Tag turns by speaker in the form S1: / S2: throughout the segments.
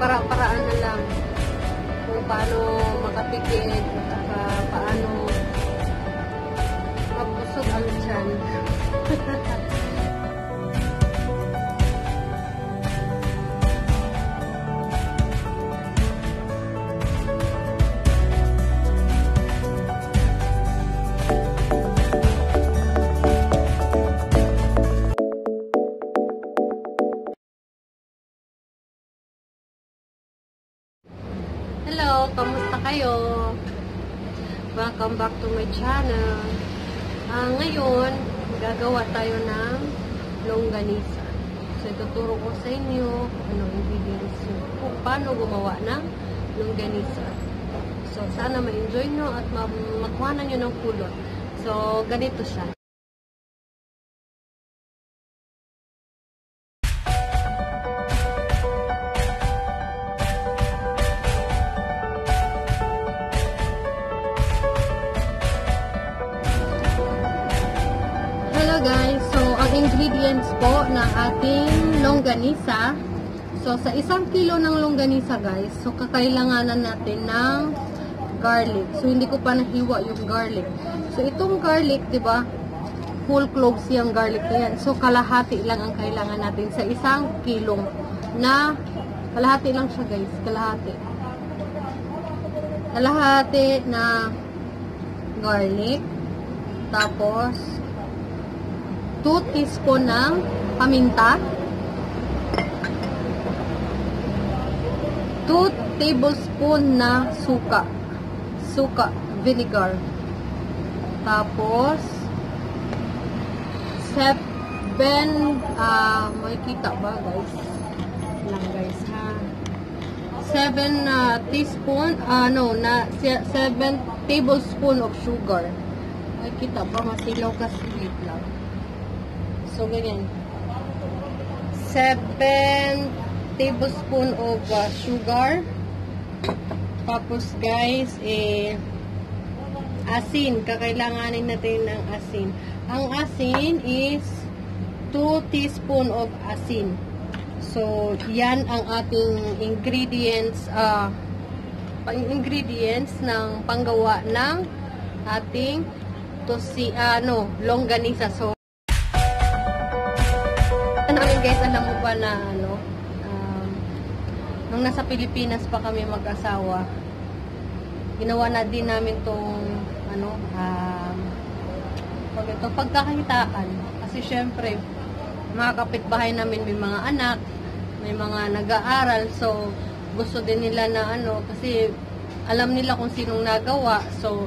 S1: para-paraan na lang kung paano makapikit at saka Hello, kamusta kayo? Welcome back to my channel. Ah, ngayon, gagawa tayo ng longganisa. So, ituturo ko sa inyo kung anong ingredients nyo, kung paano gumawa ng longganisa. So, sana ma-enjoy nyo at ma makuha na nyo ng kulot. So, ganito siya. Guys, so ang ingredients po ng ating longganisa. So sa isang kilo ng longganisa guys, so kakailanganan natin ng garlic. So hindi ko pa nahiwa yung garlic. So itong garlic, 'di ba? Full cloves yung garlic na yan. So kalahati lang ang kailangan natin sa isang kilong na kalahati lang siya guys, kalahati. Kalahati na garlic. Tapos 2 teaspoon ng paminta, 2 tablespoon na suka, suka, vinegar, tapos 7, ah, makikita ba guys? lang guys ha. 7 uh, teaspoon, ah no, na 7 tablespoon of sugar. Makikita ba? Masilaw kasi. So, ganyan. 7 tablespoon of uh, sugar. Tapos, guys, eh, asin. Kakailanganin natin ng asin. Ang asin is 2 teaspoon of asin. So, yan ang ating ingredients, uh, ingredients ng panggawa ng ating tosi, ano, longganisa. So, guys, alam mo ba na ano, um, nung nasa Pilipinas pa kami mag-asawa, ginawa na din namin tong ano, um, pag ito, pagkakakitaan. Kasi syempre, mga kapitbahay namin may mga anak, may mga nag-aaral, so gusto din nila na ano, kasi alam nila kung sinong nagawa, so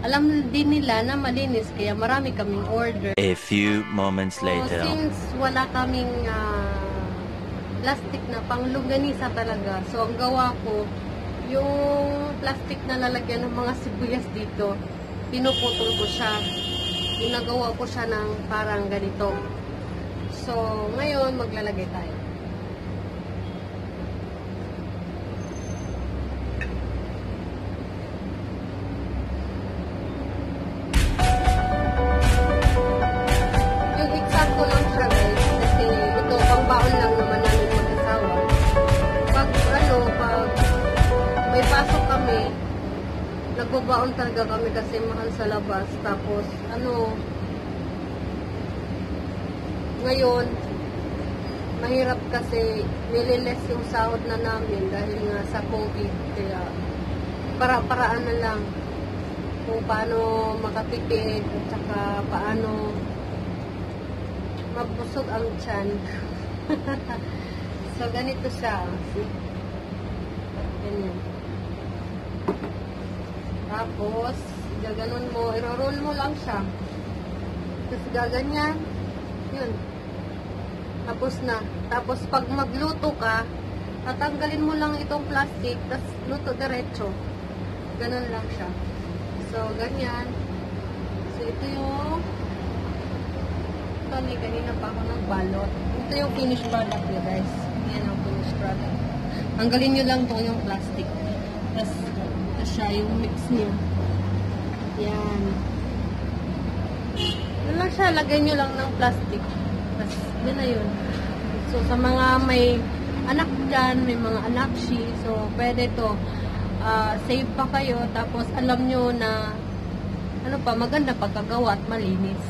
S1: alam din nila na malinis, kaya marami kaming order.
S2: A few moments
S1: So,
S2: later.
S1: since wala kaming ah, plastic na panglongganisa talaga, so ang gawa ko, yung plastic na lalagyan ng mga sibuyas dito, pinuputol ko siya. Ginagawa ko siya ng parang ganito. So, ngayon, maglalagay tayo. Nagbabaon talaga kami kasi mahal sa labas. Tapos, ano, ngayon, mahirap kasi nililes yung sahod na namin dahil nga sa COVID. Kaya, para-paraan na lang kung paano makatipid at saka paano mabusog ang tiyan. so, ganito siya. Ganyan. Tapos, gaganon mo, iro-roll mo lang siya. Tapos, gaganyan. Yun. Tapos na. Tapos, pag magluto ka, tatanggalin mo lang itong plastic, tapos luto diretso. Ganon lang siya. So, ganyan. So, ito yung kami, kanina pa ako nagbalot. Ito yung finished product niya, guys. Yan ang finished product. Tanggalin nyo lang itong yung plastic. Tapos, ito siya, yung mix niya. Yan. Yan lang siya, lagay nyo lang ng plastic. Tapos, yun na yun. So, sa mga may anak dyan, may mga anak she. So, pwede to. Ah, save pa kayo. Tapos, alam nyo na ano pa, maganda pagkagawa at malinis.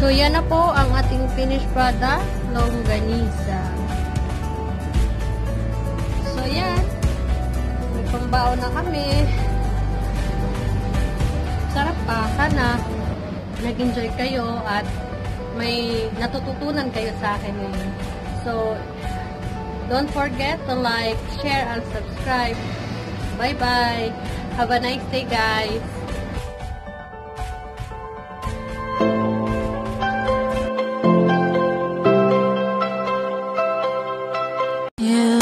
S1: So, yan na po ang ating finished product, longganisa. So, yan. May pambao na kami. Sarap pa. Sana nag-enjoy kayo at may natututunan kayo sa akin. So, don't forget to like, share, and subscribe. Bye-bye. Have a nice day, guys. Yeah.